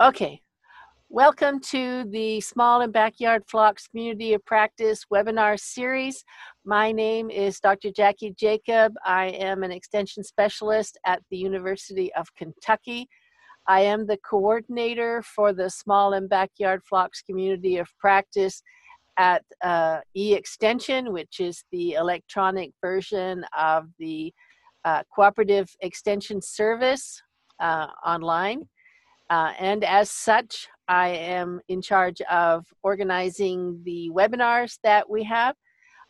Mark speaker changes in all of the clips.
Speaker 1: Okay, welcome to the Small and Backyard Flocks Community of Practice webinar series. My name is Dr. Jacquie Jacob. I am an extension specialist at the University of Kentucky. I am the coordinator for the Small and Backyard Flocks Community of Practice at uh, eXtension, which is the electronic version of the uh, cooperative extension service uh, online. Uh, and as such, I am in charge of organizing the webinars that we have.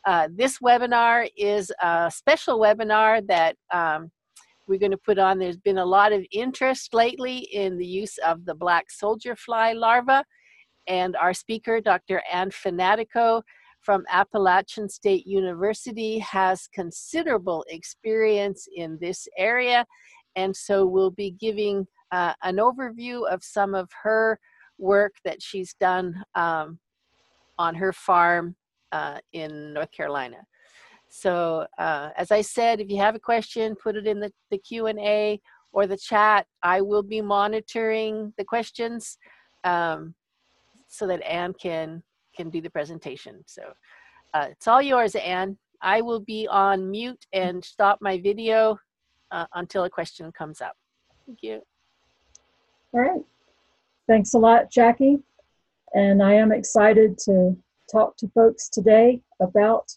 Speaker 1: Uh, this webinar is a special webinar that um, we're going to put on. There's been a lot of interest lately in the use of the black soldier fly larva. And our speaker, Dr. Anne Fanatico from Appalachian State University, has considerable experience in this area. And so we'll be giving uh, an overview of some of her work that she's done um, on her farm uh, in North Carolina. So uh, as I said, if you have a question, put it in the, the Q&A or the chat. I will be monitoring the questions um, so that Anne can, can do the presentation. So uh, it's all yours, Anne. I will be on mute and stop my video uh, until a question comes up. Thank you.
Speaker 2: All right. Thanks a lot, Jacquie. And I am excited to talk to folks today about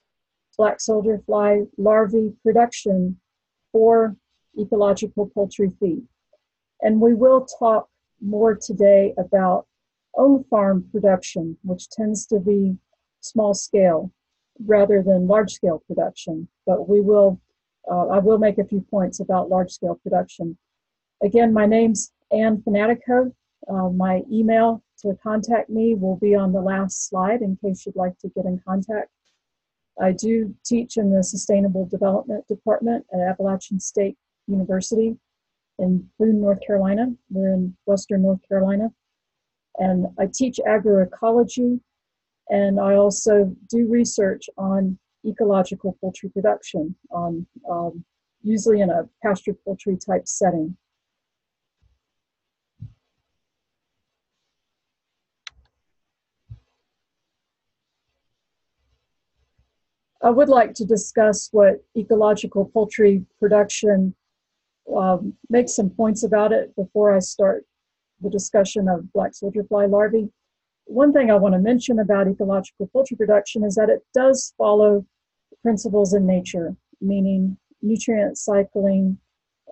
Speaker 2: black soldier fly larvae production for ecological poultry feed. And we will talk more today about own farm production, which tends to be small scale rather than large scale production. But we will, uh, I will make a few points about large scale production. Again, my name's Anne Fanatico. Uh, my email to contact me will be on the last slide in case you'd like to get in contact. I do teach in the Sustainable Development Department at Appalachian State University in Boone, North Carolina. We're in Western North Carolina. And I teach agroecology, and I also do research on ecological poultry production, on, um, usually in a pasture poultry type setting. I would like to discuss what ecological poultry production, um, make some points about it before I start the discussion of black soldier fly larvae. One thing I want to mention about ecological poultry production is that it does follow principles in nature, meaning nutrient cycling,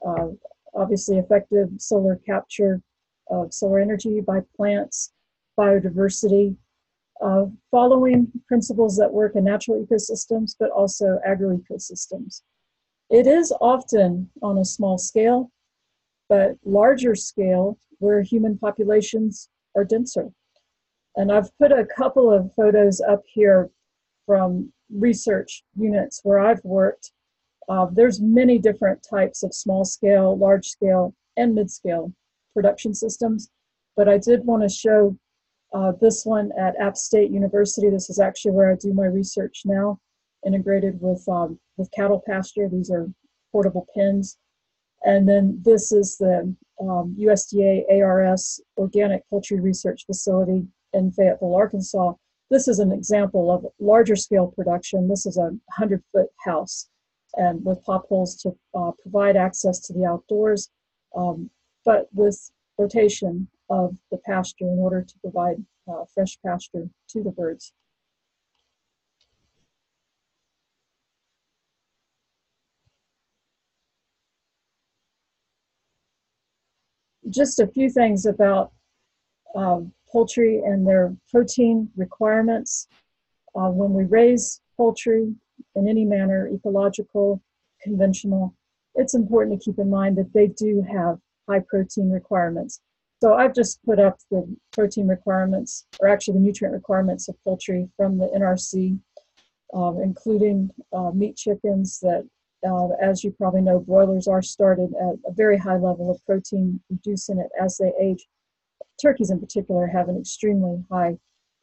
Speaker 2: uh, obviously effective solar capture of solar energy by plants, biodiversity, uh, following principles that work in natural ecosystems, but also agroecosystems. It is often on a small scale, but larger scale where human populations are denser. And I've put a couple of photos up here from research units where I've worked. Uh, there's many different types of small scale, large scale, and mid scale production systems, but I did want to show uh, this one at App State University, this is actually where I do my research now, integrated with, um, with cattle pasture. These are portable pens. And then this is the um, USDA ARS Organic Poultry Research Facility in Fayetteville, Arkansas. This is an example of larger scale production. This is a 100 foot house and with pop holes to uh, provide access to the outdoors, um, but with rotation of the pasture in order to provide uh, fresh pasture to the birds. Just a few things about um, poultry and their protein requirements. Uh, when we raise poultry in any manner, ecological, conventional, it's important to keep in mind that they do have high protein requirements. So I've just put up the protein requirements, or actually the nutrient requirements of poultry from the NRC, um, including uh, meat chickens that, uh, as you probably know, broilers are started at a very high level of protein, reducing it as they age. Turkeys in particular have an extremely high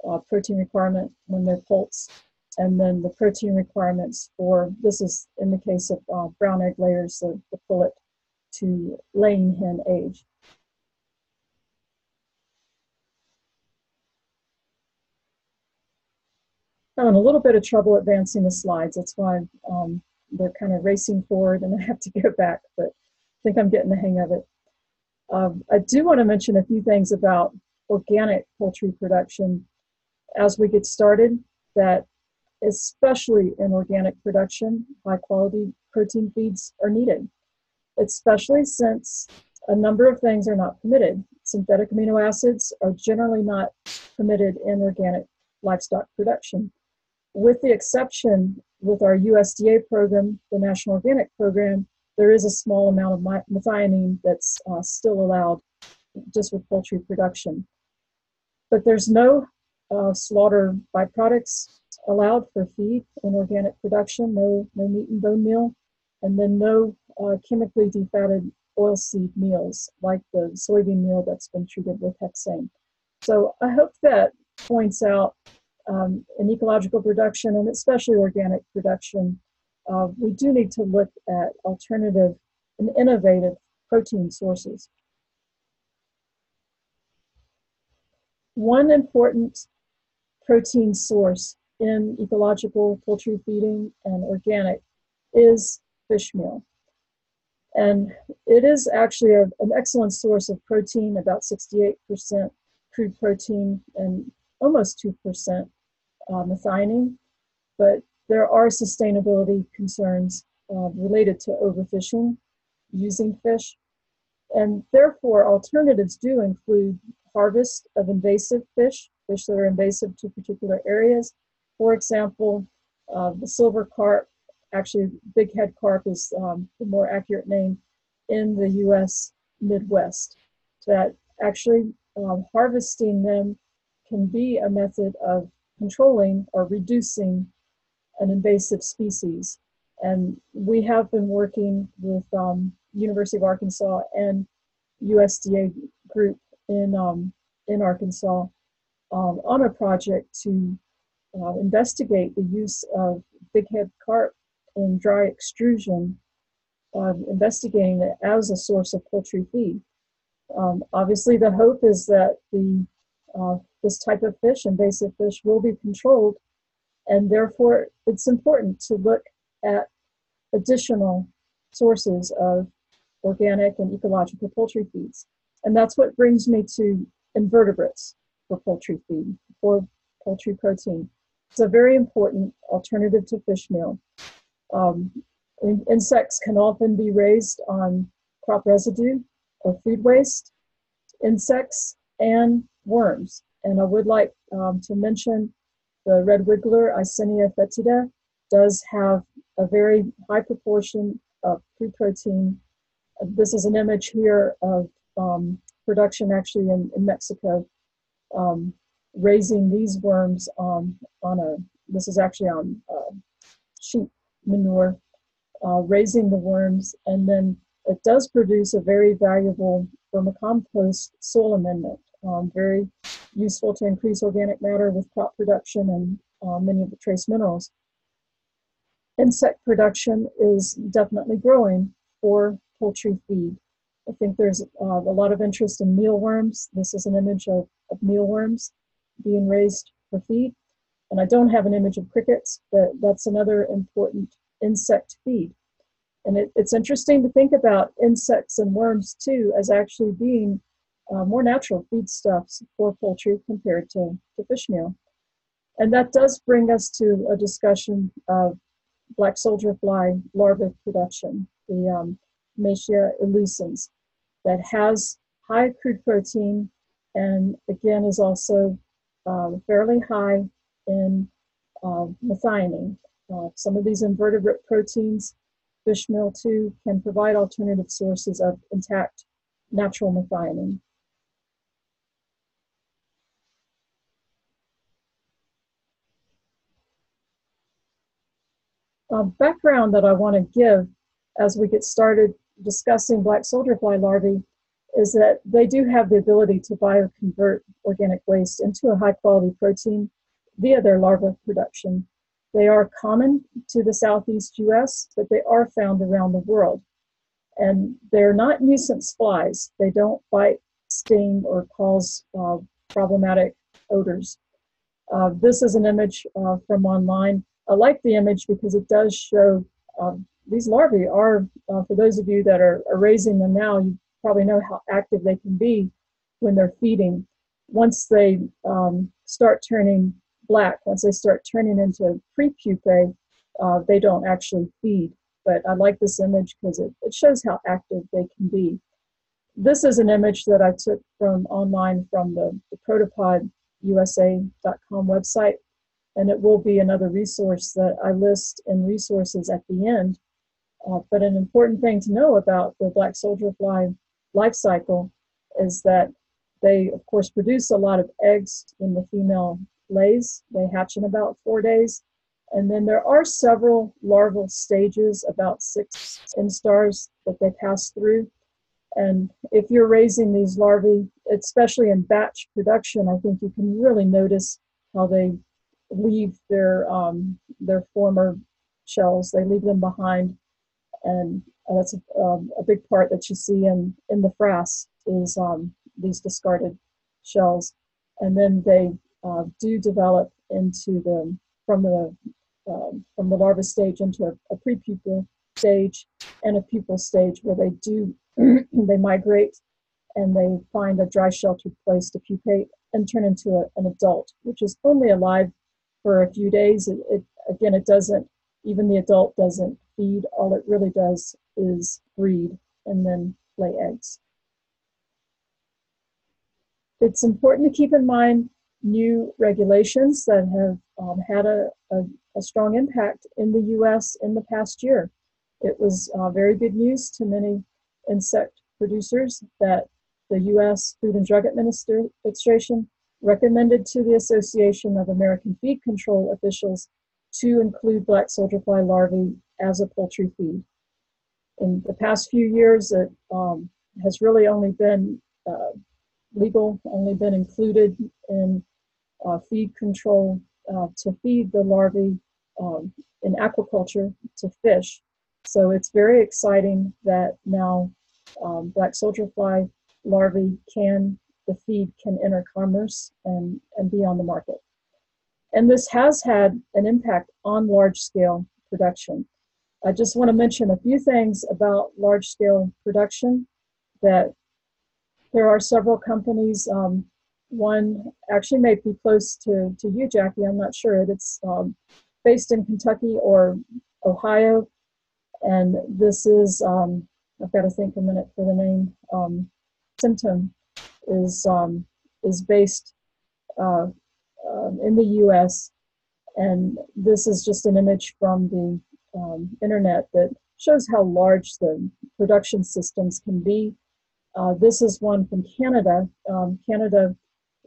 Speaker 2: uh, protein requirement when they're poults. And then the protein requirements for, this is in the case of uh, brown egg layers, the, the pullet to laying hen age. Having a little bit of trouble advancing the slides. That's why um, they're kind of racing forward and I have to go back, but I think I'm getting the hang of it. Um, I do want to mention a few things about organic poultry production as we get started that especially in organic production, high quality protein feeds are needed, especially since a number of things are not permitted. Synthetic amino acids are generally not permitted in organic livestock production, with the exception with our USDA program, the National Organic Program, there is a small amount of methionine that's uh, still allowed just with poultry production. But there's no uh, slaughter byproducts allowed for feed in organic production, no, no meat and bone meal, and then no uh, chemically defatted oilseed meals like the soybean meal that's been treated with hexane. So I hope that points out um, in ecological production and especially organic production, uh, we do need to look at alternative and innovative protein sources. One important protein source in ecological poultry feeding and organic is fish meal. And it is actually a, an excellent source of protein, about 68% crude protein and almost 2% uh, methionine. But there are sustainability concerns uh, related to overfishing using fish. And therefore, alternatives do include harvest of invasive fish, fish that are invasive to particular areas, for example, uh, the silver carp, actually, big head carp is um, the more accurate name in the US Midwest. That actually um, harvesting them can be a method of controlling or reducing an invasive species. And we have been working with um, University of Arkansas and USDA group in um, in Arkansas um, on a project to uh, investigate the use of bighead carp in dry extrusion, uh, investigating it as a source of poultry feed. Um, obviously, the hope is that the uh, this type of fish, invasive fish, will be controlled, and therefore it's important to look at additional sources of organic and ecological poultry feeds. And that's what brings me to invertebrates for poultry feed, for poultry protein. It's a very important alternative to fish meal. Um, insects can often be raised on crop residue or food waste, insects, and worms. And I would like um, to mention the red wiggler, Eisenia fetida, does have a very high proportion of protein. This is an image here of um, production actually in, in Mexico. Um, raising these worms on on a this is actually on uh, sheep manure, uh, raising the worms, and then it does produce a very valuable vermicompost soil amendment. Um, very useful to increase organic matter with crop production and uh, many of the trace minerals. Insect production is definitely growing for poultry feed. I think there's uh, a lot of interest in mealworms. This is an image of, of mealworms being raised for feed. And I don't have an image of crickets, but that's another important insect feed. And it, it's interesting to think about insects and worms too as actually being uh, more natural feedstuffs for poultry compared to, to fish meal. And that does bring us to a discussion of black soldier fly larvae production, the um, Hermetia illucens, that has high crude protein and again is also um, fairly high in uh, methionine. Uh, some of these invertebrate proteins, fish meal too, can provide alternative sources of intact natural methionine. Uh, background that I want to give as we get started discussing black soldier fly larvae is that they do have the ability to bioconvert organic waste into a high quality protein via their larva production. They are common to the southeast US, but they are found around the world. And they're not nuisance flies. They don't bite, sting, or cause uh, problematic odors. Uh, this is an image uh, from online. I like the image because it does show um, these larvae are, uh, for those of you that are, are raising them now, you probably know how active they can be when they're feeding. Once they um, start turning black, once they start turning into prepupae, uh, they don't actually feed. But I like this image because it, it shows how active they can be. This is an image that I took from online from the, the protopodusa.com website, and it will be another resource that I list in resources at the end. Uh, but an important thing to know about the black soldier fly life cycle is that they, of course, produce a lot of eggs when the female lays. They hatch in about four days. And then there are several larval stages, about six instars that they pass through. And if you're raising these larvae, especially in batch production, I think you can really notice how they leave their um, their former shells. They leave them behind, and that's a, um, a, big part that you see in in the frass is um, these discarded shells, and then they uh, do develop into the from the um, from the larva stage into a, a prepupal stage and a pupal stage where they do they migrate and they find a dry sheltered place to pupate and turn into a, an adult, which is only alive for a few days. It, it, again, it doesn't even the adult doesn't feed. All it really does is breed and then lay eggs. It's important to keep in mind new regulations that have um, had a, a, a, strong impact in the US in the past year. It was uh, very good news to many insect producers that the US Food and Drug Administration recommended to the Association of American Feed Control officials to include black soldier fly larvae as a poultry feed. In the past few years, it um, has really only been uh, legal, only been included in uh, feed control uh, to feed the larvae um, in aquaculture to fish. So it's very exciting that now um, black soldier fly larvae can, the feed can enter commerce and, and be on the market. And this has had an impact on large scale production. I just want to mention a few things about large scale production that there are several companies um, one actually may be close to, to you, Jacquie. I'm not sure. It's um, based in Kentucky or Ohio. And this is, um, I've got to think a minute for the name. Um, Symton is, um, is based uh, uh, in the US. And this is just an image from the um, internet that shows how large the production systems can be. Uh, this is one from Canada. Um, Canada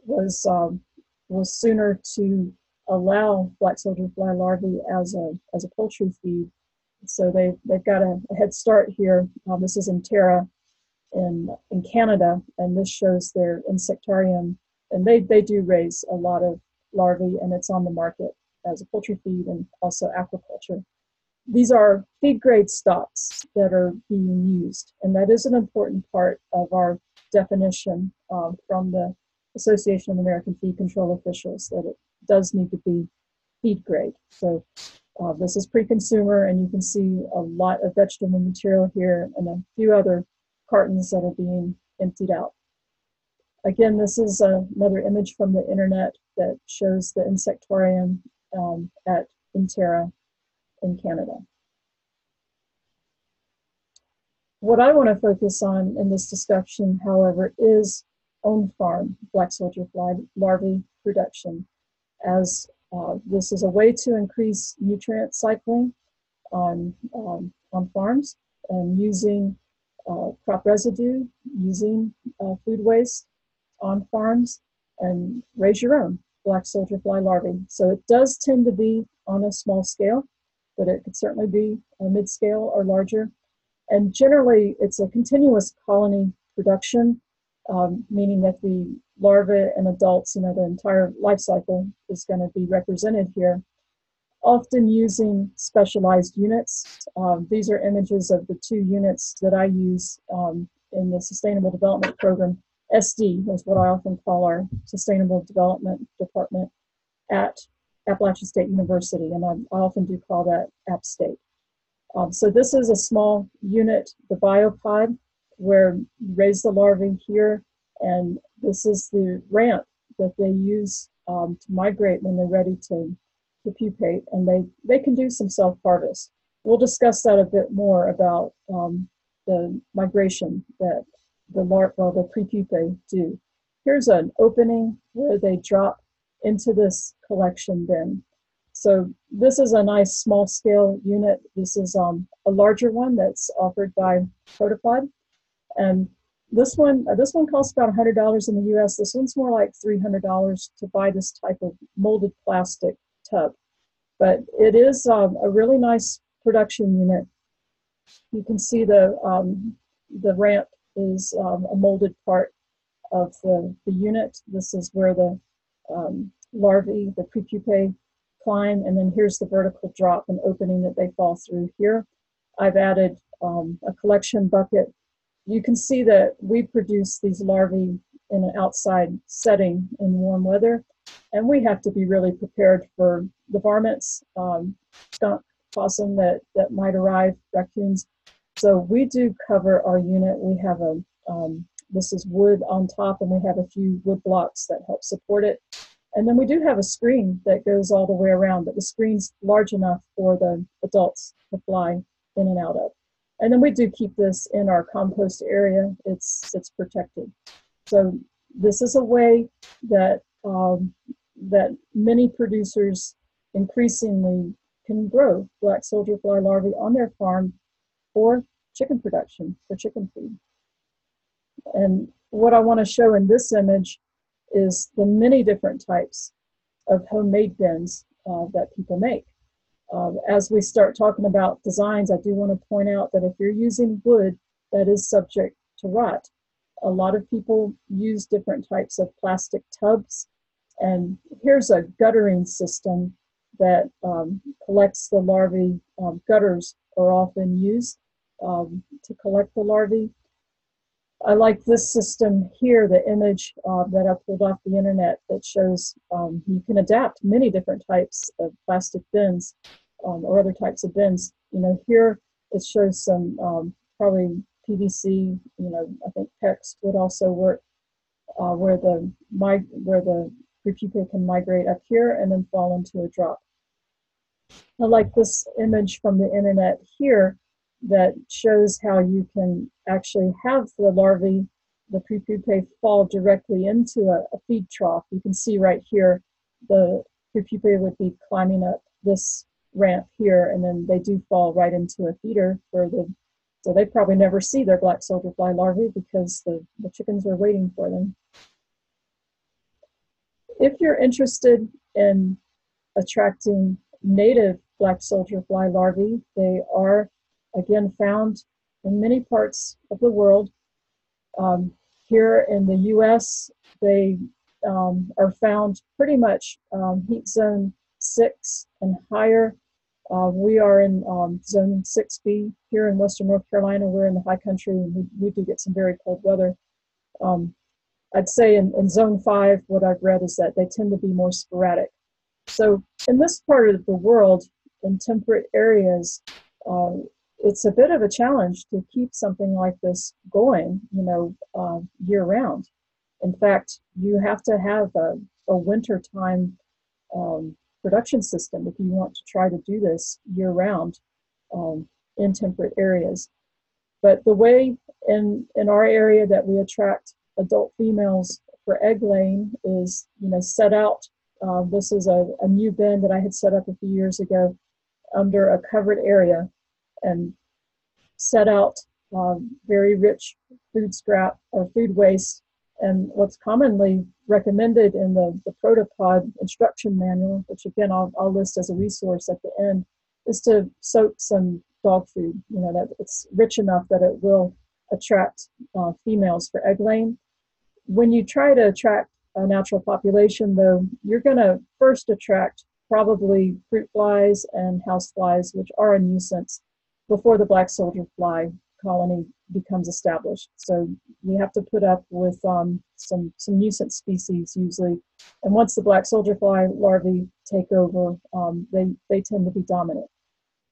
Speaker 2: was um, was sooner to allow black soldier fly larvae as a as a poultry feed. So they they've got a, a head start here. Um, this is Enterra in in Canada, and this shows their insectarium, and they they do raise a lot of larvae, and it's on the market as a poultry feed and also aquaculture. These are feed grade stocks that are being used, and that is an important part of our definition um, from the Association of American Feed Control Officials that it does need to be feed grade. So uh, this is pre-consumer and you can see a lot of vegetable material here and a few other cartons that are being emptied out. Again, this is another image from the internet that shows the insectarium um, at Enterra in Canada. What I want to focus on in this discussion, however, is own farm black soldier fly larvae production as uh, this is a way to increase nutrient cycling on, um, on farms and using crop residue, using uh, food waste on farms, and raise your own black soldier fly larvae. So it does tend to be on a small scale, but it could certainly be a mid scale or larger. And generally, it's a continuous colony production um, meaning that the larvae and adults, you know, the entire life cycle is going to be represented here, often using specialized units. Um, these are images of the two units that I use um, in the Sustainable Development Program. SD is what I often call our Sustainable Development Department. at Appalachian State University, and I, I often do call that App State. Um, so this is a small unit, the biopod, where you raise the larvae here, and this is the ramp that they use um, to migrate when they're ready to, to pupate, and they, they can do some self-harvest. We'll discuss that a bit more about um, the migration that the larvae, well, the prepupae do. Here's an opening where they drop into this collection bin. So this is a nice small scale unit. This is um, a larger one that's offered by ProtaPod. And this one, uh, this one costs about $100 in the US. This one's more like $300 to buy this type of molded plastic tub. But it is um, a really nice production unit. You can see the, um, the ramp is um, a molded part of the, the unit. This is where the um, larvae, the prepupae, climb, and then here's the vertical drop and opening that they fall through here. I've added um, a collection bucket. You can see that we produce these larvae in an outside setting in warm weather, and we have to be really prepared for the varmints, um, skunk, possum that, that might arrive, raccoons. So we do cover our unit. We have a, um, this is wood on top, and we have a few wood blocks that help support it. And then we do have a screen that goes all the way around, but the screen's large enough for the adults to fly in and out of. And then we do keep this in our compost area. It's it's protected. So this is a way that um, that many producers increasingly can grow black soldier fly larvae on their farm for chicken production, for chicken feed. And what I want to show in this image is the many different types of homemade bins uh, that people make. Uh, as we start talking about designs, I do want to point out that if you're using wood that is subject to rot, a lot of people use different types of plastic tubs. And here's a guttering system that um, collects the larvae. Um, gutters are often used um, to collect the larvae. I like this system here, the image uh, that I pulled off the internet that shows um, you can adapt many different types of plastic bins um, or other types of bins. You know, here it shows some probably PVC, you know, I think PEX would also work uh, where the where the prepupae can migrate up here and then fall into a drop. I like this image from the internet here that shows how you can actually have the larvae, the prepupae, fall directly into a, a feed trough. You can see right here the prepupae would be climbing up this ramp here, and then they do fall right into a feeder the so they probably never see their black soldier fly larvae because the, the chickens are waiting for them. If you're interested in attracting native black soldier fly larvae, they are again found in many parts of the world. Um, here in the US, they um, are found pretty much um, heat zone 6 and higher. Uh, we are in um, zone 6B here in western North Carolina. We're in the high country and we, we do get some very cold weather. Um, I'd say in, in zone 5, what I've read is that they tend to be more sporadic. So in this part of the world, in temperate areas, uh, it's a bit of a challenge to keep something like this going, you know, uh, year round. In fact, you have to have a, a wintertime um, production system if you want to try to do this year round um, in temperate areas. But the way in, in our area that we attract adult females for egg laying is, you know, set out. Uh, this is a, a new bin that I had set up a few years ago under a covered area and set out um, very rich food scrap or food waste. And what's commonly recommended in the, the ProtaPod instruction manual, which again I'll, I'll list as a resource at the end, is to soak some dog food. You know that it's rich enough that it will attract uh, females for egg laying. When you try to attract a natural population, though, you're going to first attract probably fruit flies and house flies, which are a nuisance before the black soldier fly colony becomes established. So we have to put up with um, some some nuisance species usually, and once the black soldier fly larvae take over, um, they they tend to be dominant.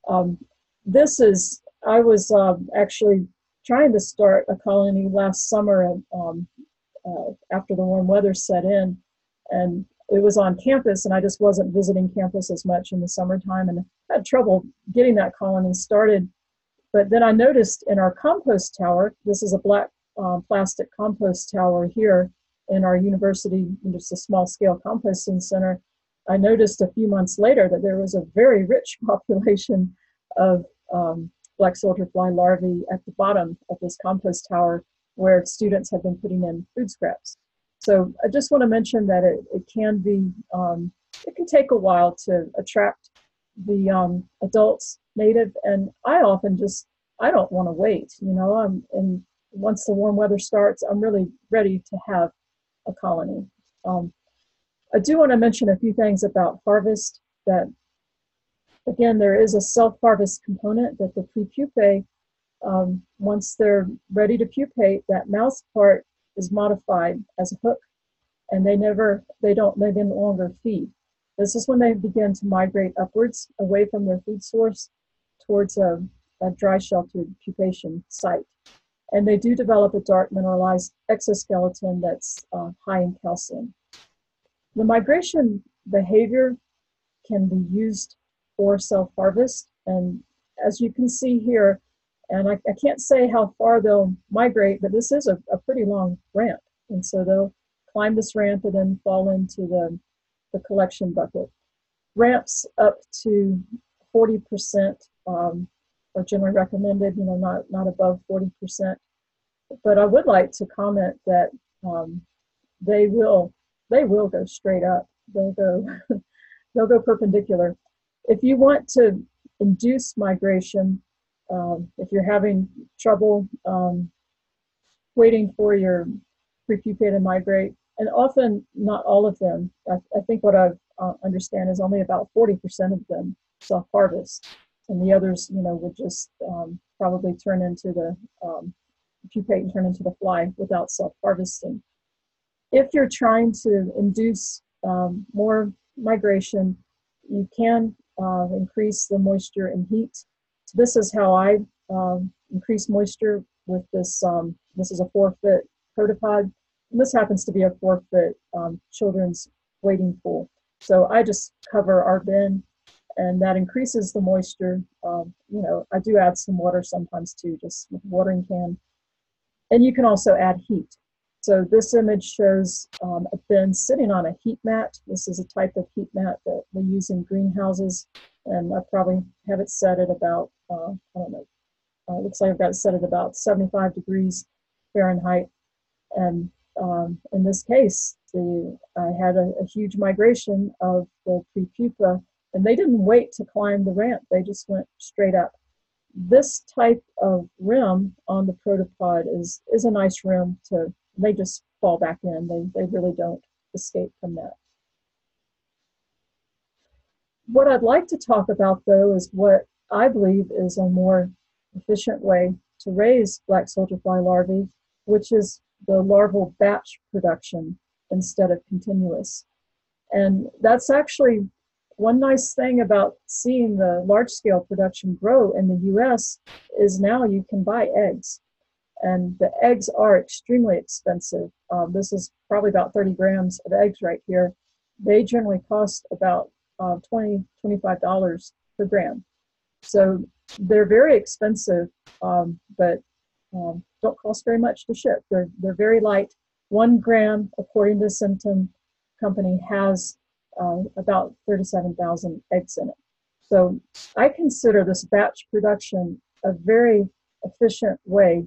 Speaker 2: Um, this is I was uh, actually trying to start a colony last summer um, uh, after the warm weather set in, and it was on campus, and I just wasn't visiting campus as much in the summertime, and had trouble getting that colony started but then I noticed in our compost tower, this is a black uh, plastic compost tower here in our university, just a small scale composting center. I noticed a few months later that there was a very rich population of um, black soldier fly larvae at the bottom of this compost tower where students have been putting in food scraps. So I just want to mention that it, it can be, um, it can take a while to attract the um, adults native and i often just i don't want to wait you know i'm and once the warm weather starts i'm really ready to have a colony um, i do want to mention a few things about harvest that again there is a self-harvest component that the prepupae um, once they're ready to pupate that mouth part is modified as a hook and they never they don't they no longer feed this is when they begin to migrate upwards away from their food source towards a, a dry sheltered pupation site. And they do develop a dark mineralized exoskeleton that's uh, high in calcium. The migration behavior can be used for self harvest. And as you can see here, and I, I, can't say how far they'll migrate, but this is a, a, pretty long ramp. And so they'll climb this ramp and then fall into the, the collection bucket. Ramps up to 40% um, are generally recommended, you know, not, not above 40%. But I would like to comment that um, they will they will go straight up. They'll go they'll go perpendicular. If you want to induce migration, um, if you're having trouble um, waiting for your prepupae to migrate, and often not all of them. I, I think what I uh, understand is only about 40% of them self-harvest and the others, you know, would just um, probably turn into the um, pupate and turn into the fly without self-harvesting. If you're trying to induce um, more migration, you can uh, increase the moisture and heat. So this is how I um, increase moisture with this. Um, this is a four-foot ProtaPod. And this happens to be a four-foot um, children's wading pool. So I just cover our bin and that increases the moisture. Um, you know, I do add some water sometimes too, just with a watering can. And you can also add heat. So this image shows um, a bin sitting on a heat mat. This is a type of heat mat that we use in greenhouses, and I probably have it set at about, uh, I don't know, uh, looks like I've got it set at about 75 degrees Fahrenheit. And um, in this case, the, I had a, a huge migration of the prepupa and they didn't wait to climb the ramp, they just went straight up. This type of rim on the ProtaPod is, is a nice rim to, they just fall back in. They, they really don't escape from that. What I'd like to talk about though is what I believe is a more efficient way to raise black soldier fly larvae, which is the larval batch production instead of continuous. And that's actually one nice thing about seeing the large scale production grow in the US is now you can buy eggs. And the eggs are extremely expensive. Um, this is probably about 30 grams of eggs right here. They generally cost about uh, 20 $25 per gram. So they're very expensive, um, but um, don't cost very much to ship. They're, they're very light. One gram, according to Symton Company, has uh, about 37,000 eggs in it. So I consider this batch production a very efficient way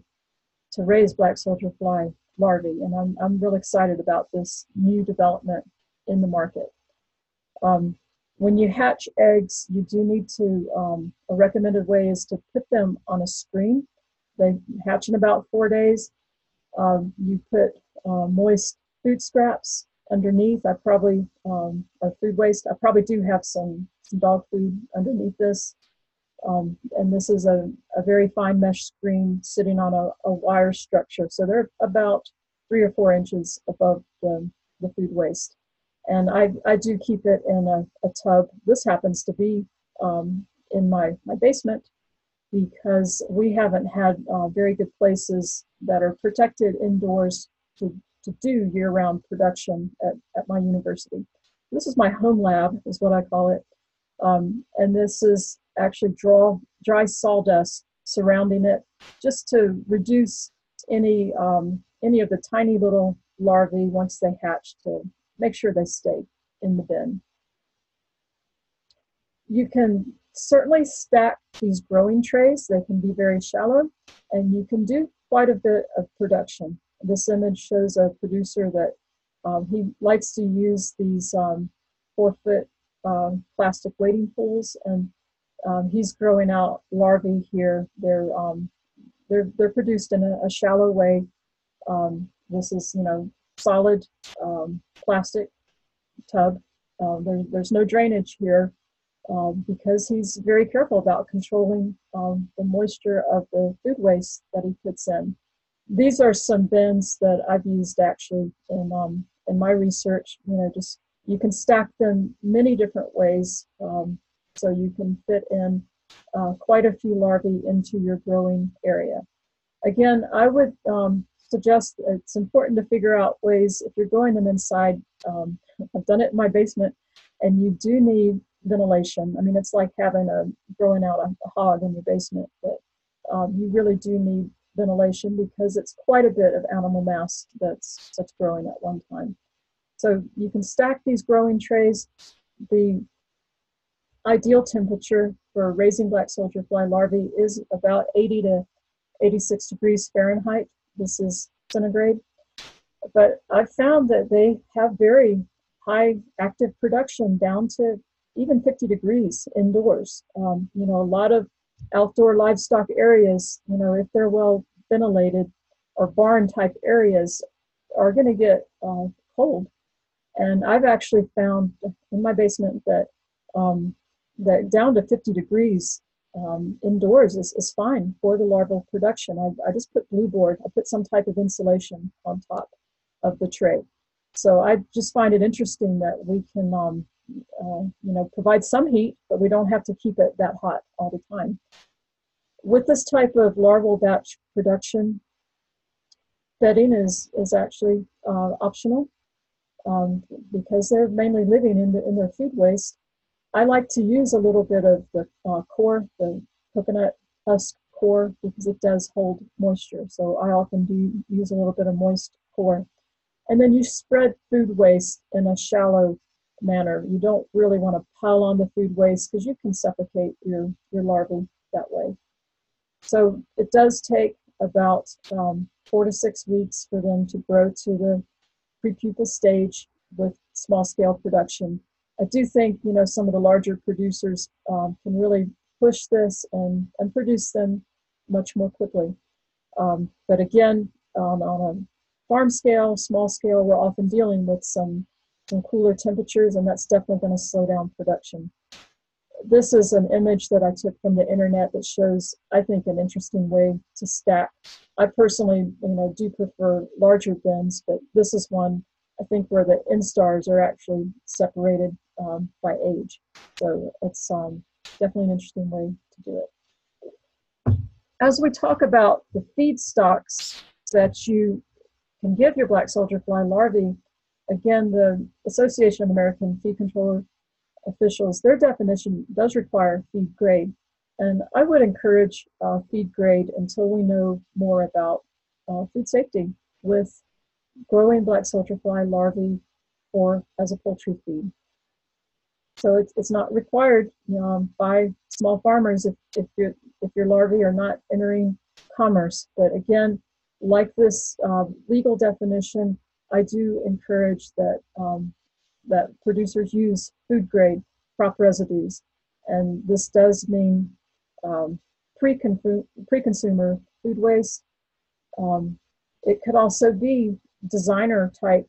Speaker 2: to raise black soldier fly larvae, and I'm, I'm really excited about this new development in the market. Um, when you hatch eggs, you do need to, um, a recommended way is to put them on a screen. They hatch in about four days. Um, you put uh, moist food scraps underneath. I probably, um, or food waste, I probably do have some, some dog food underneath this. Um, and this is a, a very fine mesh screen sitting on a, a wire structure. So they're about three or four inches above the, the food waste. And I, I do keep it in a, a tub. This happens to be um, in my, my basement because we haven't had uh, very good places that are protected indoors to, to do year-round production at, at my university. This is my home lab, is what I call it. Um, and this is actually draw, dry sawdust surrounding it just to reduce any, um, any of the tiny little larvae once they hatch to make sure they stay in the bin. You can certainly stack these growing trays. They can be very shallow and you can do quite a bit of production. This image shows a producer that um, he likes to use these um, four foot um, plastic wading pools and um, he's growing out larvae here. They're, um, they're, they're produced in a, a shallow way. Um, this is, you know, solid plastic tub. Uh, there, there's no drainage here um, because he's very careful about controlling um, the moisture of the food waste that he puts in. These are some bins that I've used actually in um, in my research. You know, just you can stack them many different ways, um, so you can fit in uh, quite a few larvae into your growing area. Again, I would um, suggest it's important to figure out ways if you're growing them inside. Um, I've done it in my basement, and you do need ventilation. I mean, it's like having a growing out a, a hog in your basement, but um, you really do need ventilation because it's quite a bit of animal mass that's that's growing at one time. So you can stack these growing trays. The ideal temperature for raising black soldier fly larvae is about 80 to 86 degrees Fahrenheit. This is centigrade. But I've found that they have very high active production down to even 50 degrees indoors. Um, you know, a lot of outdoor livestock areas, you know, if they're well ventilated or barn type areas, are going to get uh, cold. And I've actually found in my basement that um, that down to 50 degrees um, indoors is, is fine for the larval production. I, I just put blue board, I put some type of insulation on top of the tray. So I just find it interesting that we can um, uh, you know, provide some heat, but we don't have to keep it that hot all the time. With this type of larval batch production, bedding is, is actually uh, optional um, because they're mainly living in, the, in their food waste. I like to use a little bit of the uh, coir, the coconut husk coir, because it does hold moisture. So I often do use a little bit of moist coir. And then you spread food waste in a shallow manner. You don't really want to pile on the food waste because you can suffocate your, your larvae that way. So it does take about um, four to six weeks for them to grow to the prepupal stage with small scale production. I do think you know some of the larger producers um, can really push this and, and produce them much more quickly. Um, but again, um, on a farm scale, small scale, we're often dealing with some some cooler temperatures, and that's definitely going to slow down production. This is an image that I took from the internet that shows, I think, an interesting way to stack. I personally, you know, do prefer larger bins, but this is one I think where the instars are actually separated um, by age. So it's um, definitely an interesting way to do it. As we talk about the feedstocks that you can give your black soldier fly larvae, again, the Association of American Feed Controller officials, their definition does require feed grade. And I would encourage uh, feed grade until we know more about uh, food safety with growing black soldier fly larvae or as a poultry feed. So it's, it's not required um, by small farmers if, if, your, if your larvae are not entering commerce. But again, like this uh, legal definition, I do encourage that um, that producers use food grade crop residues, and this does mean um, pre-consumer food waste. Um, it could also be designer type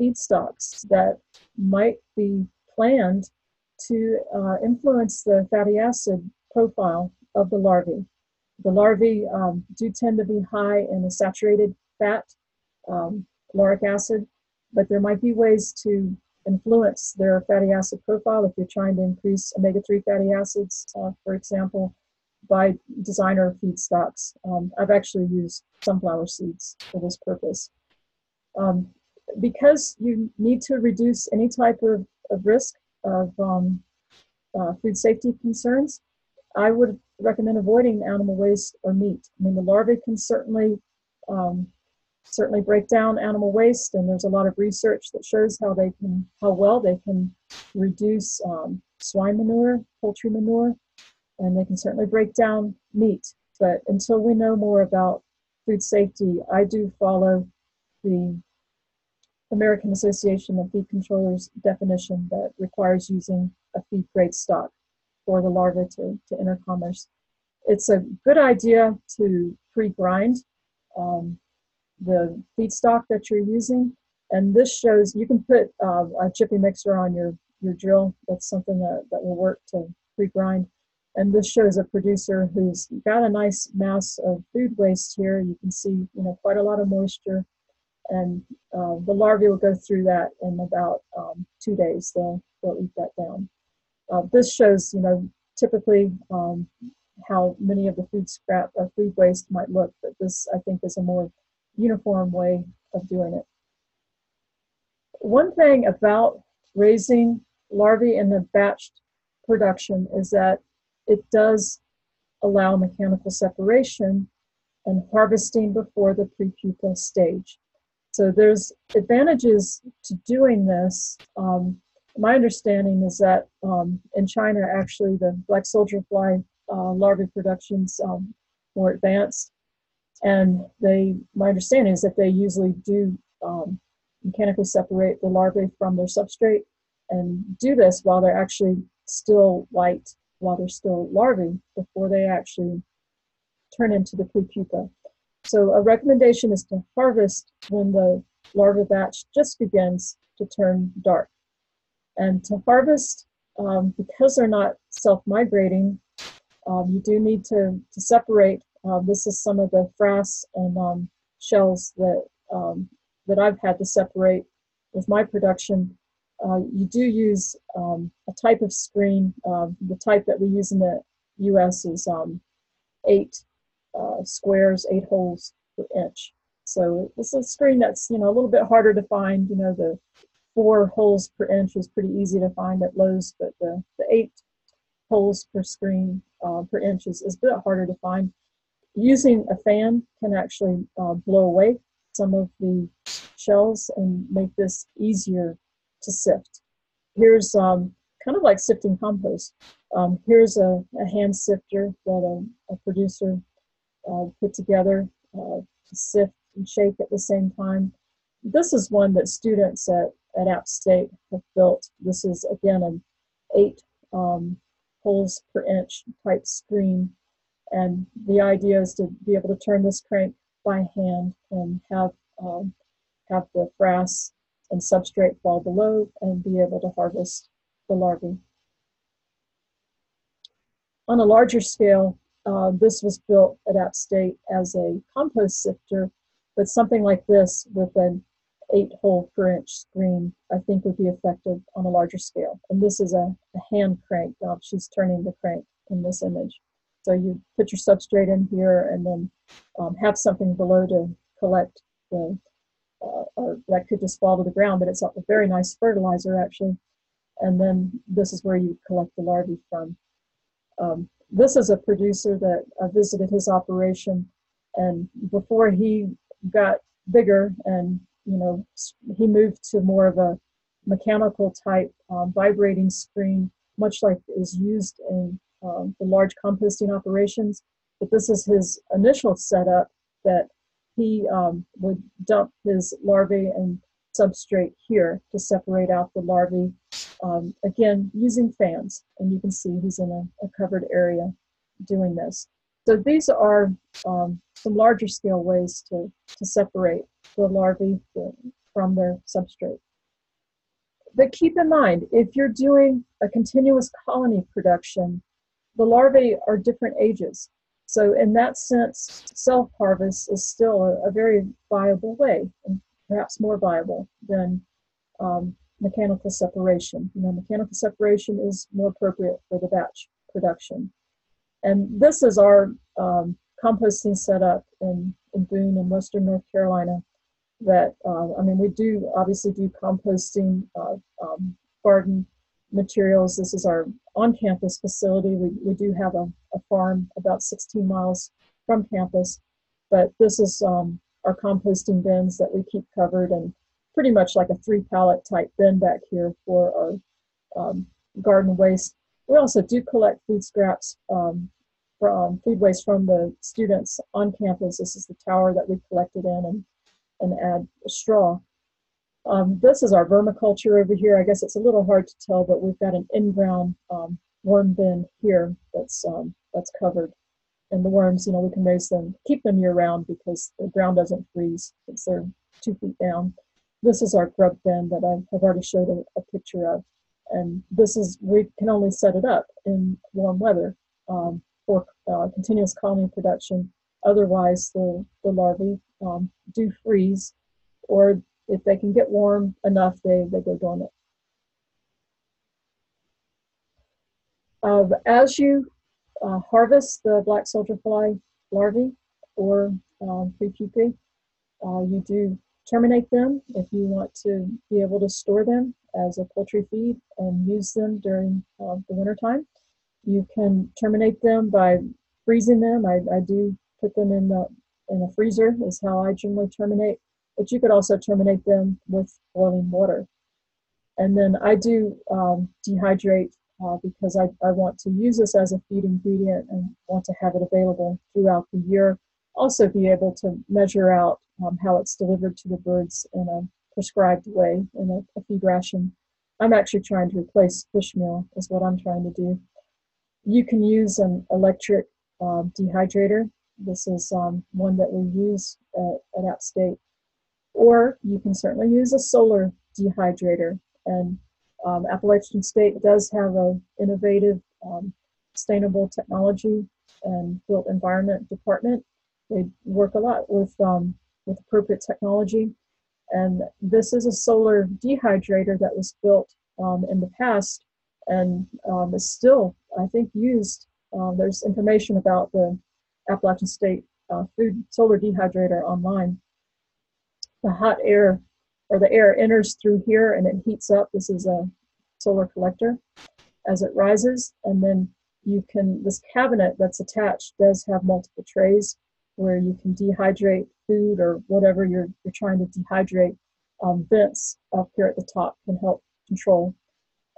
Speaker 2: feedstocks that might be planned to uh, influence the fatty acid profile of the larvae. The larvae um, do tend to be high in a saturated fat, um, lauric acid, but there might be ways to influence their fatty acid profile if you're trying to increase omega-3 fatty acids, uh, for example, by designer feedstocks. Um, I've actually used sunflower seeds for this purpose. Um, because you need to reduce any type of, of risk of um, uh, food safety concerns, I would recommend avoiding animal waste or meat. I mean, the larvae can certainly um, certainly break down animal waste, and there's a lot of research that shows how they can, how well they can reduce um, swine manure, poultry manure, and they can certainly break down meat. But until we know more about food safety, I do follow the American Association of Feed Controllers definition that requires using a feed grade stock for the larvae to, to enter commerce. It's a good idea to pre-grind um, the feedstock that you're using. And this shows, you can put uh, a chippy mixer on your, your drill. That's something that, that will work to pre-grind. And this shows a producer who's got a nice mass of food waste here. You can see, you know, quite a lot of moisture. And uh, the larvae will go through that in about um, two days. They'll, they'll eat that down. Uh, this shows, you know, typically um, how many of the food scrap or food waste might look, but this I think is a more uniform way of doing it. One thing about raising larvae in the batched production is that it does allow mechanical separation and harvesting before the prepupa stage. So there's advantages to doing this. Um, my understanding is that um, in China, actually, the black soldier fly uh, larvae production's um, more advanced, and they, my understanding is that they usually do um, mechanically separate the larvae from their substrate and do this while they're actually still white, while they're still larvae, before they actually turn into the prepupa. So a recommendation is to harvest when the larva batch just begins to turn dark. And to harvest, um, because they're not self-migrating, um, you do need to, to separate. Uh, this is some of the frass and um, shells that, um, that I've had to separate with my production. Uh, you do use um, a type of screen. the type that we use in the US is eight uh, squares, eight holes per inch. So it's a screen that's you know a little bit harder to find. You know the four holes per inch is pretty easy to find at Lowe's, but the, the eight holes per screen uh, per inch is, is a bit harder to find. Using a fan can actually uh, blow away some of the shells and make this easier to sift. Here's um, kind of like sifting compost. Um, here's a, a, hand sifter that a, a producer uh, put together uh, sift and shake at the same time. This is one that students at at App State have built. This is again an eight um, holes per inch type screen. And the idea is to be able to turn this crank by hand and have, um, have the frass and substrate fall below and be able to harvest the larvae. On a larger scale, uh, this was built at App State as a compost sifter, but something like this with an eight hole per inch screen, I think would be effective on a larger scale. And this is a, a hand crank. Uh, she's turning the crank in this image. So you put your substrate in here and then um, have something below to collect the, uh, or that could just fall to the ground, but it's a very nice fertilizer actually. And then this is where you collect the larvae from. Um, this is a producer that I visited his operation and before he got bigger and you know, he moved to more of a mechanical type um, vibrating screen, much like is used in um, the large composting operations. But this is his initial setup that he um, would dump his larvae and substrate here to separate out the larvae, um, again, using fans. And you can see he's in a, a covered area doing this. So these are um, some larger scale ways to, to separate the larvae from their substrate. But keep in mind, if you're doing a continuous colony production, the larvae are different ages. So in that sense, self-harvest is still a, a, very viable way, and perhaps more viable than um, mechanical separation. You know, mechanical separation is more appropriate for the batch production. And this is our um, composting setup in, in Boone in Western North Carolina. That, uh, I mean, we do obviously do composting uh, um, garden materials. This is our on-campus facility. We, we do have a, a farm about 16 miles from campus, but this is um, our composting bins that we keep covered and pretty much like a three pallet type bin back here for our um, garden waste. We also do collect food scraps um, from food waste from the students on campus. This is the tower that we collected in and, and add straw. Um, this is our vermiculture over here. I guess it's a little hard to tell, but we've got an in-ground um, worm bin here that's um, that's covered. And the worms, you know, we can raise them, keep them year round because the ground doesn't freeze since they're two feet down. This is our grub bin that I have already showed a, a picture of. And this is, we can only set it up in warm weather um, for uh, continuous colony production. Otherwise, the, the larvae um, do freeze or if they can get warm enough, they, they go dormant. Uh, as you uh, harvest the black soldier fly larvae or um, prepupae, uh, you do terminate them if you want to be able to store them as a poultry feed and use them during uh, the wintertime. You can terminate them by freezing them. I, I do put them in the in a freezer is how I generally terminate but you could also terminate them with boiling water. And then I do um, dehydrate uh, because I, I want to use this as a feed ingredient and want to have it available throughout the year. Also, be able to measure out um, how it's delivered to the birds in a prescribed way in a, a feed ration. I'm actually trying to replace fish meal, is what I'm trying to do. You can use an electric uh, dehydrator. This is um, one that we use at, at App State or you can certainly use a solar dehydrator. And um, Appalachian State does have an innovative um, sustainable technology and built environment department. They work a lot with, um, with appropriate technology. And this is a solar dehydrator that was built um, in the past and um, is still, I think, used. Uh, there's information about the Appalachian State uh, food solar dehydrator online the hot air or the air enters through here and it heats up. This is a solar collector as it rises. And then you can, this cabinet that's attached does have multiple trays where you can dehydrate food or whatever you're, you're trying to dehydrate. Um, vents up here at the top can help control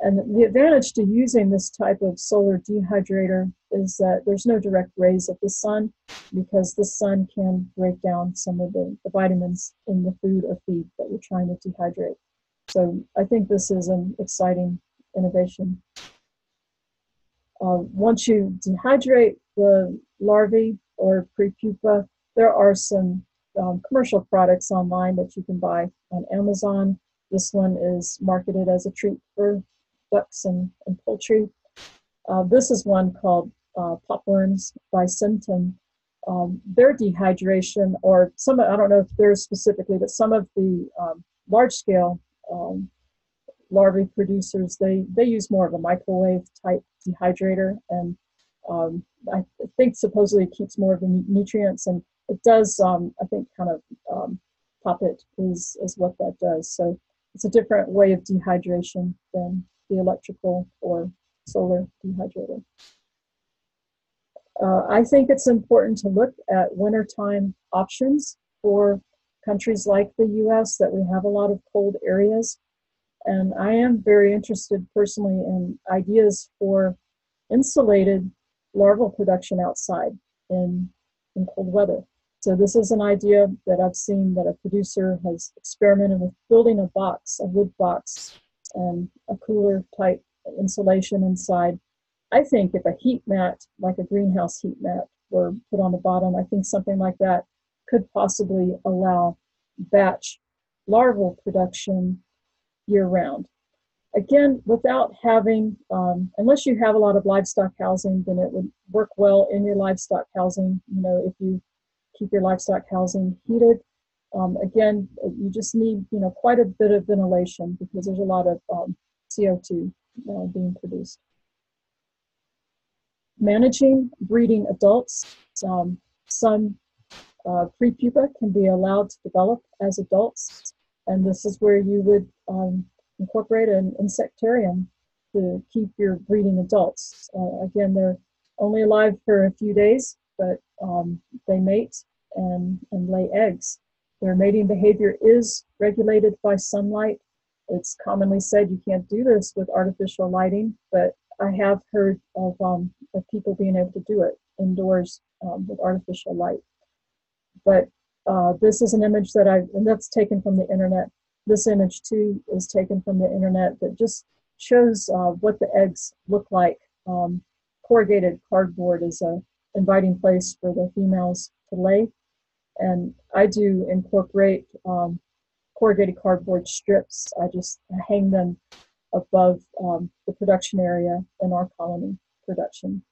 Speaker 2: and the advantage to using this type of solar dehydrator is that there's no direct rays of the sun because the sun can break down some of the, the vitamins in the food or feed that you're trying to dehydrate. So I think this is an exciting innovation. Uh, once you dehydrate the larvae or prepupa, there are some um, commercial products online that you can buy on Amazon. This one is marketed as a treat for ducks and, and poultry. Uh, this is one called uh, popworms by Symton. Um, their dehydration, or some, I don't know if theirs specifically, but some of the um, large scale um, larvae producers, they, they use more of a microwave type dehydrator. And um, I think supposedly keeps more of the nutrients and it does, um, I think, kind of um, pop it is, is what that does. So it's a different way of dehydration than the electrical or solar dehydrator. Uh, I think it's important to look at wintertime options for countries like the US that we have a lot of cold areas. And I am very interested personally in ideas for insulated larval production outside in, in cold weather. So this is an idea that I've seen that a producer has experimented with building a box, a wood box and a cooler type insulation inside. I think if a heat mat, like a greenhouse heat mat, were put on the bottom, I think something like that could possibly allow batch larval production year round. again, without having, um, unless you have a lot of livestock housing, then it would work well in your livestock housing. You know, if you keep your livestock housing heated, um, again, you just need, you know, quite a bit of ventilation because there's a lot of um, CO2 uh, being produced. Managing breeding adults, um, some uh, prepupa can be allowed to develop as adults, and this is where you would um, incorporate an insectarium to keep your breeding adults. Uh, again, they're only alive for a few days, but um, they mate and, and lay eggs. Their mating behavior is regulated by sunlight. It's commonly said you can't do this with artificial lighting, but I have heard of, um, of people being able to do it indoors um, with artificial light. But uh, this is an image that I, and that's taken from the internet. This image too is taken from the internet that just shows uh, what the eggs look like. Um, corrugated cardboard is a inviting place for the females to lay. And I do incorporate um, corrugated cardboard strips. I just hang them above um, the production area in our colony production.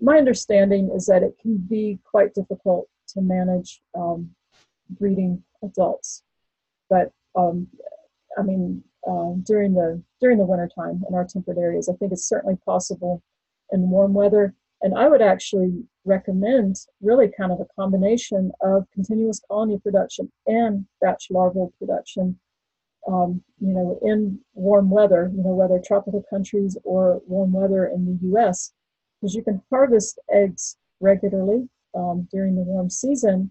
Speaker 2: My understanding is that it can be quite difficult to manage um, breeding adults, but um, I mean, uh, during the during the winter time in our temperate areas, I think it's certainly possible in warm weather. And I would actually recommend really kind of a combination of continuous colony production and batch larval production. Um, you know, in warm weather, you know, whether tropical countries or warm weather in the U.S., because you can harvest eggs regularly um, during the warm season,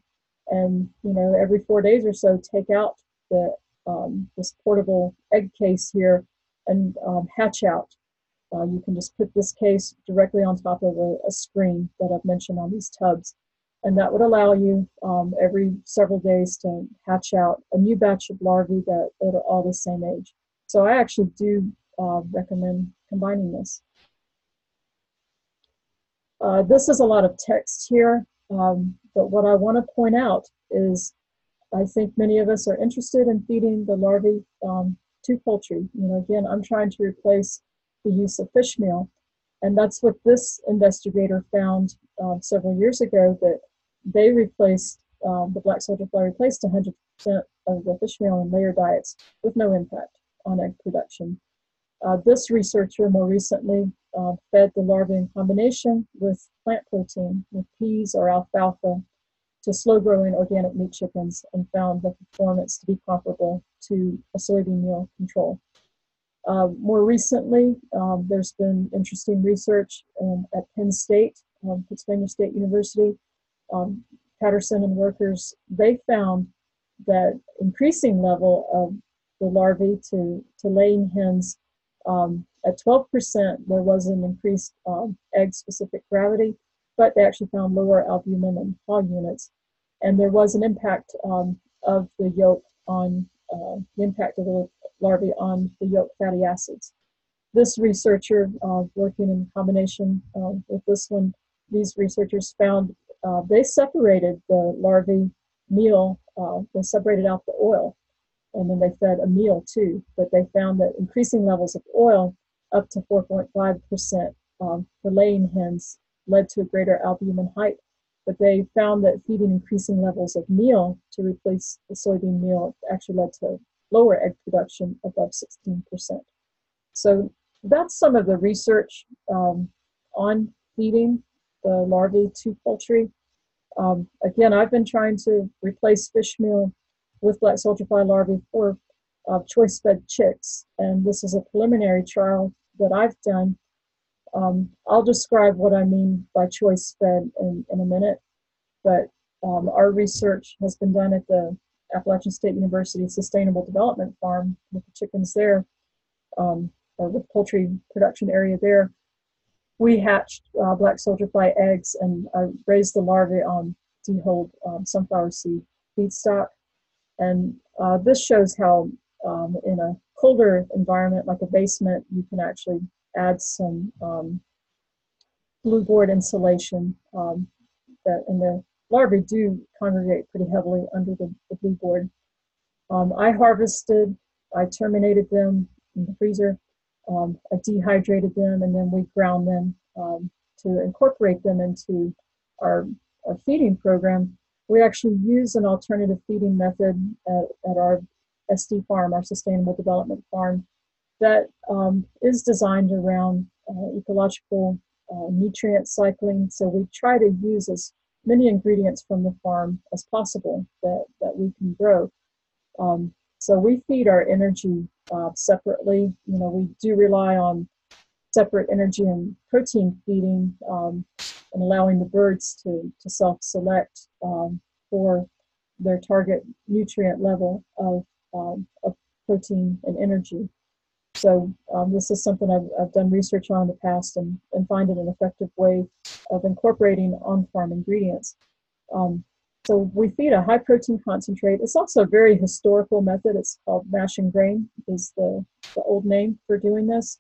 Speaker 2: and you know, every four days or so, take out the um, this portable egg case here and um, hatch out. Uh, you can just put this case directly on top of a, a, screen that I've mentioned on these tubs. And that would allow you um, every several days to hatch out a new batch of larvae that, that are all the same age. So I actually do uh, recommend combining this. Uh, this is a lot of text here, um, but what I want to point out is I think many of us are interested in feeding the larvae um, to poultry. You know, again, I'm trying to replace the use of fish meal. And that's what this investigator found um, several years ago that they replaced, um, the black soldier fly replaced 100% of the fish meal in layer diets with no impact on egg production. Uh, this researcher more recently uh, fed the larvae in combination with plant protein, with peas or alfalfa, to slow growing organic meat chickens and found the performance to be comparable to a soybean meal control. Uh, more recently, um, there's been interesting research um, at Penn State, um, Pennsylvania State University. Um, Patterson and workers, they found that increasing level of the larvae to, to laying hens um, at 12%, there was an increased um, egg-specific gravity, but they actually found lower albumin and Haugh units. And there was an impact of the yolk on uh, impact of the larvae on the yolk fatty acids. This researcher, uh, working in combination uh, with this one, these researchers found uh, they separated the larvae meal, uh, they separated out the oil, and then they fed a meal too. But they found that increasing levels of oil, up to 4.5% um, for laying hens, led to a greater albumin height but they found that feeding increasing levels of meal to replace the soybean meal actually led to lower egg production above 16%. So that's some of the research um, on feeding the larvae to poultry. Um, again, I've been trying to replace fish meal with black soldier fly larvae for uh, choice fed chicks, and this is a preliminary trial that I've done um, I'll describe what I mean by choice fed in, in a minute, but um, our research has been done at the Appalachian State University Sustainable Development Farm with the chickens there, um, or the poultry production area there. We hatched uh, black soldier fly eggs and I raised the larvae on dehulled um, sunflower seed feedstock. And uh, this shows how um, in a colder environment like a basement, you can actually add some um, board insulation um, that and the larvae do congregate pretty heavily under the, the blue board. Um, I harvested, I terminated them in the freezer, um, I dehydrated them and then we ground them um, to incorporate them into our, our feeding program. We actually use an alternative feeding method at, at our SD farm, our sustainable development farm, that um, is designed around uh, ecological uh, nutrient cycling. So we try to use as many ingredients from the farm as possible that, that we can grow. Um, so we feed our energy uh, separately. You know, we do rely on separate energy and protein feeding um, and allowing the birds to, to self-select um, for their target nutrient level of, um, of protein and energy. So um, this is something I've, I've done research on in the past and, and find it an effective way of incorporating on-farm ingredients. Um, so we feed a high protein concentrate. It's also a very historical method. It's called mash and grain is the, the old name for doing this.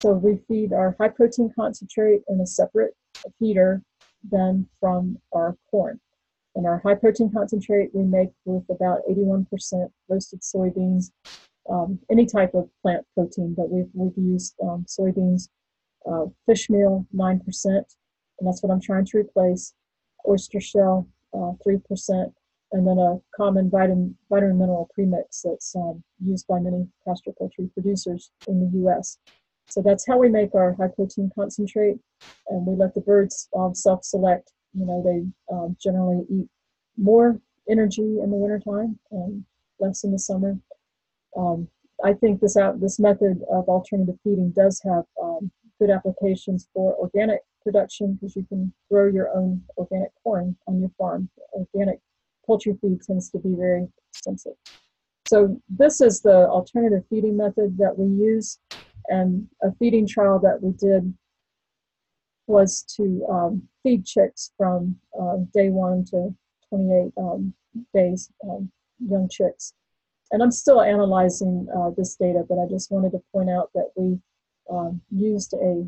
Speaker 2: So we feed our high protein concentrate in a separate feeder than from our corn. And our high protein concentrate we make with about 81% roasted soybeans, um, any type of plant protein, but we've, we've used um, soybeans, uh, fish meal 9%, and that's what I'm trying to replace, oyster shell uh, 3%, and then a common vitamin, vitamin mineral premix that's um, used by many pasture poultry producers in the US. So that's how we make our high protein concentrate, and we let the birds um, self select. You know, they um, generally eat more energy in the wintertime and less in the summer. Um, I think this out this method of alternative feeding does have um, good applications for organic production because you can grow your own organic corn on your farm. Organic poultry feed tends to be very expensive. So this is the alternative feeding method that we use and a feeding trial that we did was to um, feed chicks from uh, day one to 28 um, days, um, young chicks. And I'm still analyzing uh, this data, but I just wanted to point out that we um, used a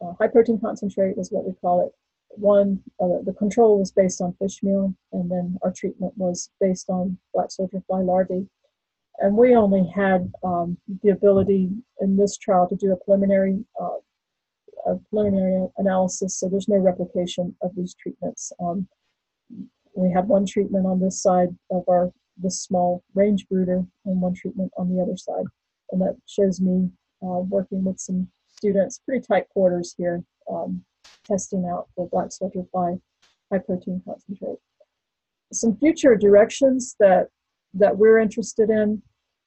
Speaker 2: uh, high protein concentrate is what we call it. One, uh, the control was based on fish meal, and then our treatment was based on black soldier fly larvae. And we only had um, the ability in this trial to do a preliminary, uh, a preliminary analysis, so there's no replication of these treatments. Um, we had one treatment on this side of our this small range brooder and one treatment on the other side. And that shows me uh, working with some students, pretty tight quarters here, um, testing out the black soldier fly high protein concentrate. Some future directions that that we're interested in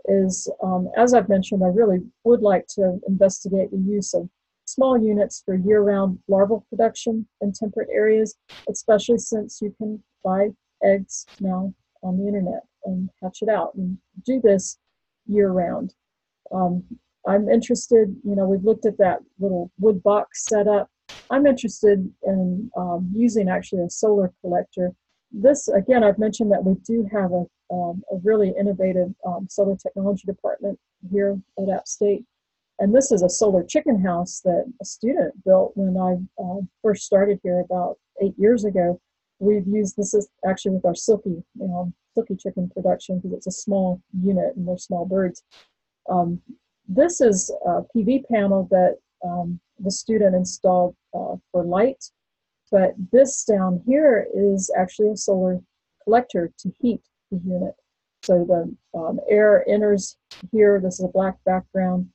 Speaker 2: is, um, as I've mentioned, I really would like to investigate the use of small units for year-round larval production in temperate areas, especially since you can buy eggs now on the internet and hatch it out and do this year-round. Um, I'm interested, you know, we've looked at that little wood box setup. I'm interested in um, using actually a solar collector. This, again, I've mentioned that we do have a, um, a really innovative um, solar technology department here at App State. And this is a solar chicken house that a student built when I uh, first started here about eight years ago. We've used this is actually with our silky, you know, silky chicken production because it's a small unit and they're small birds. Um, this is a PV panel that um, the student installed uh, for light, but this down here is actually a solar collector to heat the unit. So the um, air enters here, this is a black background,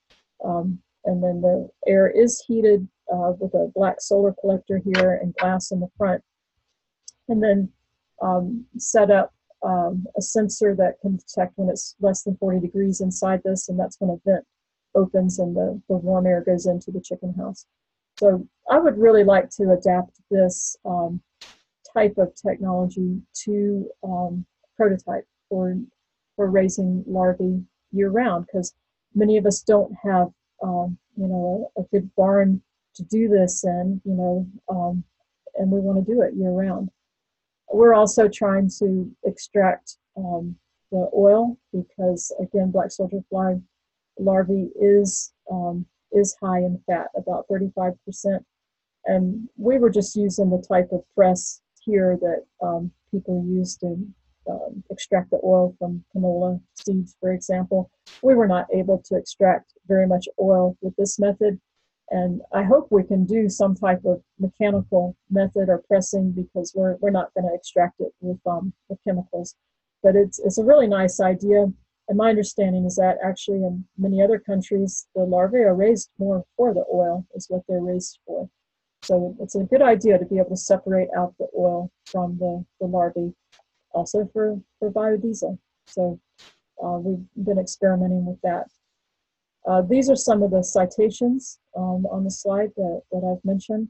Speaker 2: um, and then the air is heated uh, with a black solar collector here and glass in the front. And then um, set up um, a sensor that can detect when it's less than 40 degrees inside this, and that's when a vent opens and the, the warm air goes into the chicken house. So I would really like to adapt this um, type of technology to um, prototype for, for raising larvae year round because many of us don't have um, you know a, a, good barn to do this in you know um, and we want to do it year round. We're also trying to extract um, the oil because again black soldier fly larvae is um, is high in fat, about 35%. And we were just using the type of press here that um, people used to um, extract the oil from canola seeds, for example. We were not able to extract very much oil with this method. And I hope we can do some type of mechanical method or pressing because we're, we're not going to extract it with, um, with chemicals. But it's, it's a really nice idea. And my understanding is that actually in many other countries, the larvae are raised more for the oil, is what they're raised for. So it's a good idea to be able to separate out the oil from the, the larvae, also for, for biodiesel. So uh, we've been experimenting with that. Uh, these are some of the citations um, on the slide that, that I've mentioned.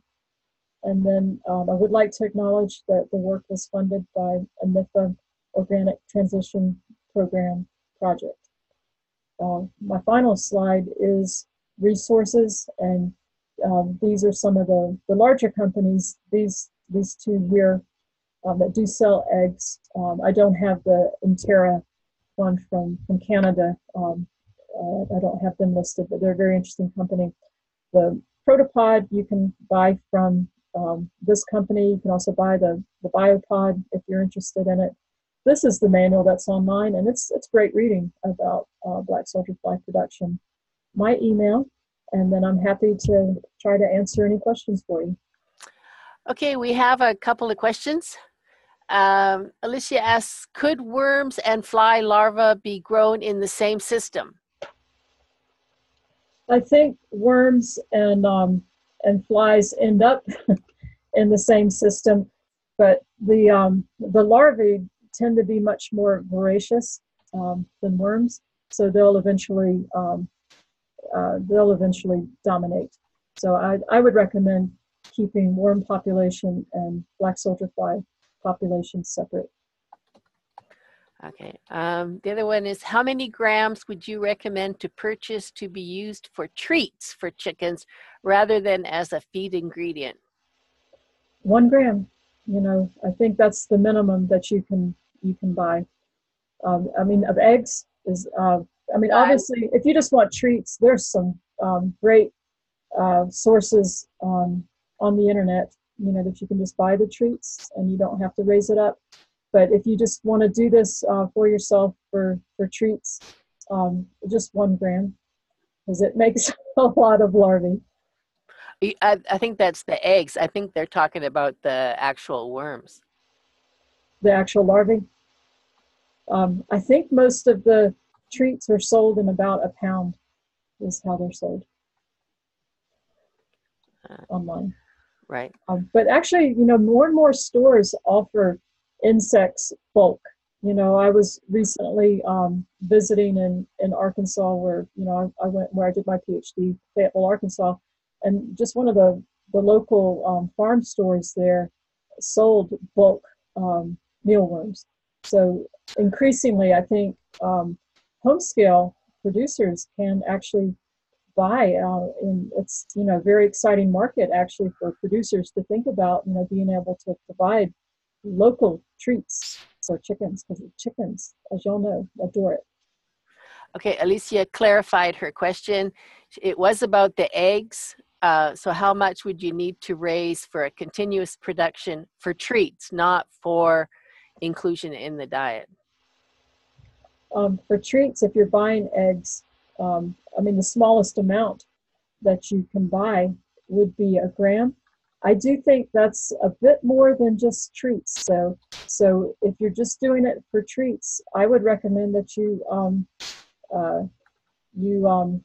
Speaker 2: And then um, I would like to acknowledge that the work was funded by a NIFA Organic Transition Program project. Uh, my final slide is resources, and um, these are some of the, the larger companies, these, these two here um, that do sell eggs. Um, I don't have the Enterra one from, from Canada. Uh, I don't have them listed, but they're a very interesting company. The ProtaPod you can buy from um, this company. You can also buy the, the biopod if you're interested in it. This is the manual that's online, and it's, it's great reading about uh, black soldier fly production. My email, and then I'm happy to try to answer any questions for you.
Speaker 1: Okay, we have a couple of questions. Um, Alicia asks, could worms and fly larvae be grown in the same system?
Speaker 2: I think worms and um, and flies end up in the same system, but the um, the larvae tend to be much more voracious um, than worms, so they'll eventually um, uh, they'll eventually dominate. So I, I would recommend keeping worm population and black soldier fly population separate.
Speaker 1: Okay. Um, the other one is how many grams would you recommend to purchase to be used for treats for chickens rather than as a feed ingredient?
Speaker 2: One gram. You know, I think that's the minimum that you can you can buy. Um, I mean, of eggs is. Uh, I mean, obviously, if you just want treats, there's some um, great uh, sources on on the internet. You know that you can just buy the treats and you don't have to raise it up. But if you just want to do this uh, for yourself for, for treats, um, just one gram, because it makes a lot of larvae.
Speaker 1: I, I think that's the eggs. I think they're talking about the actual worms.
Speaker 2: The actual larvae? Um, I think most of the treats are sold in about a pound, is how they're sold uh, online.
Speaker 1: Right.
Speaker 2: Um, but actually, you know, more and more stores offer insects bulk. You know, I was recently um, visiting in, in Arkansas where, you know, I, I, went where I did my PhD, Fayetteville, Arkansas, and just one of the, the local um, farm stores there sold bulk um, mealworms. So increasingly, I think um, home scale producers can actually buy uh, and it's you know a very exciting market actually for producers to think about you know being able to provide local treats for chickens because chickens, as y'all know, adore it.
Speaker 1: Okay, Alicia clarified her question. It was about the eggs. Uh, so, how much would you need to raise for a continuous production for treats, not for inclusion in the diet?
Speaker 2: Um, for treats, if you're buying eggs, um, I mean, the smallest amount that you can buy would be a gram I do think that's a bit more than just treats. So, so if you're just doing it for treats, I would recommend that you um, uh, you um,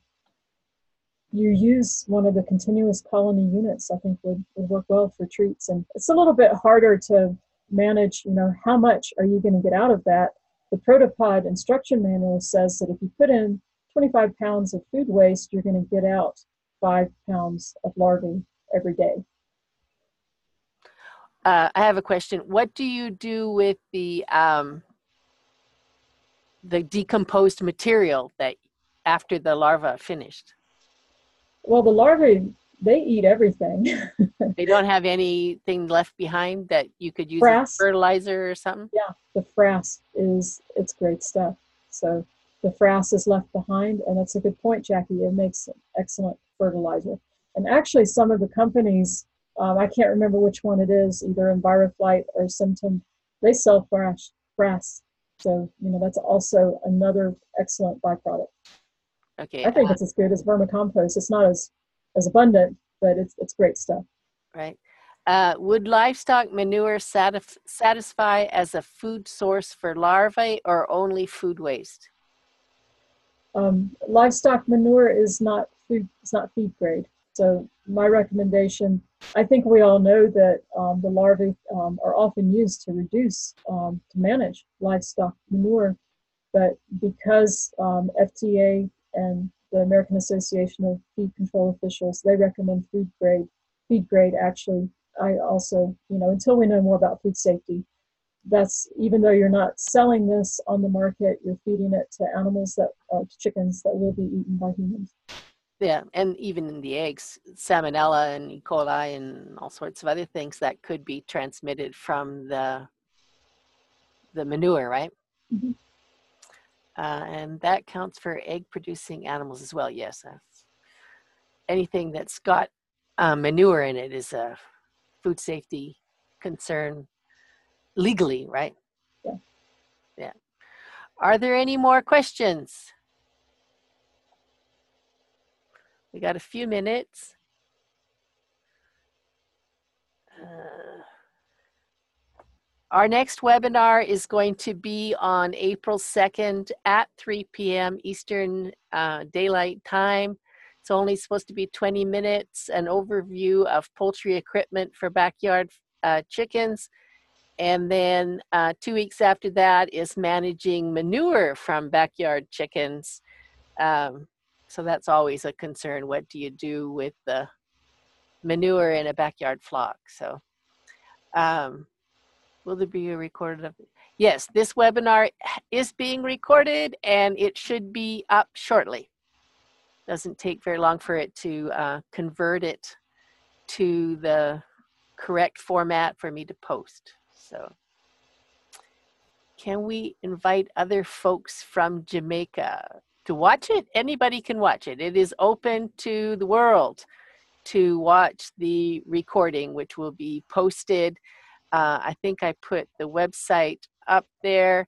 Speaker 2: you use one of the continuous colony units. I think would, would work well for treats, and it's a little bit harder to manage. You know, how much are you going to get out of that? The ProtaPod instruction manual says that if you put in 25 pounds of food waste, you're going to get out five pounds of larvae every day.
Speaker 1: Uh, I have a question. What do you do with the um, the decomposed material that after the larva finished?
Speaker 2: Well, the larvae they eat everything.
Speaker 1: they don't have anything left behind that you could use as fertilizer or something.
Speaker 2: Yeah, the frass is it's great stuff. So the frass is left behind, and that's a good point, Jacquie. It makes excellent fertilizer. And actually, some of the companies um, I can't remember which one it is, either EnviroFlight or Symton. They sell frass, frass. So, you know, that's also another excellent byproduct.
Speaker 1: Okay.
Speaker 2: I think
Speaker 1: uh,
Speaker 2: it's as good as vermicompost. It's not as, as abundant, but it's, it's great stuff.
Speaker 1: right. Uh, would livestock manure satisf- satisfy as a food source for larvae or only food waste?
Speaker 2: Um, livestock manure is not food, it's not feed grade. So my recommendation, I think we all know that um, the larvae um, are often used to reduce, um, to manage livestock manure. But because um, FDA and the American Association of Feed Control Officials, they recommend food grade, feed grade actually, I also, you know, until we know more about food safety, that's even though you're not selling this on the market, you're feeding it to animals that, uh, to chickens that will be eaten by humans.
Speaker 1: Yeah, and even in the eggs, salmonella and E. coli and all sorts of other things that could be transmitted from the the manure, right?
Speaker 2: Mhm.
Speaker 1: Uh, and that counts for egg producing animals as well. Yes, anything that's got uh, manure in it is a food safety concern legally, right?
Speaker 2: Yeah.
Speaker 1: Yeah. Are there any more questions? We got a few minutes. Uh, our next webinar is going to be on April 2nd at 3 p.m. Eastern uh, Daylight Time. It's only supposed to be 20 minutes, an overview of poultry equipment for backyard uh, chickens. And then uh, two weeks after that is managing manure from backyard chickens. Um, so that's always a concern. What do you do with the manure in a backyard flock? So, um, will there be a recorded of? Yes, this webinar is being recorded and it should be up shortly. Doesn't take very long for it to uh, convert it to the correct format for me to post. So, can we invite other folks from Jamaica? To watch it. Anybody can watch it. It is open to the world to watch the recording, which will be posted. Uh, I think I put the website up there.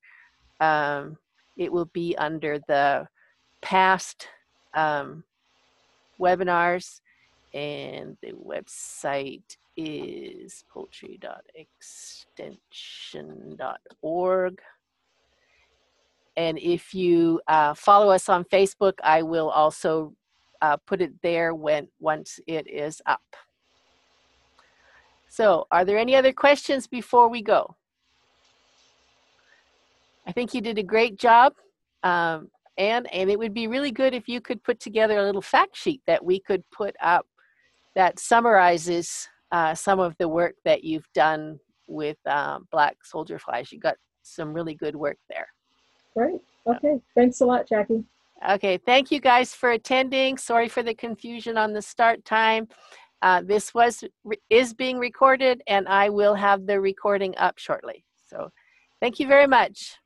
Speaker 1: Um, it will be under the past um, webinars, and the website is poultry.extension.org. And if you uh, follow us on Facebook, I will also uh, put it there when once it is up. So, are there any other questions before we go? I think you did a great job, um, and and it would be really good if you could put together a little fact sheet that we could put up that summarizes uh, some of the work that you've done with um, black soldier flies. You got some really good work there.
Speaker 2: Great. Okay. Thanks a lot, Jacquie.
Speaker 1: Okay, thank you guys for attending. Sorry for the confusion on the start time. Uh, this was is being recorded, and I will have the recording up shortly. So, thank you very much.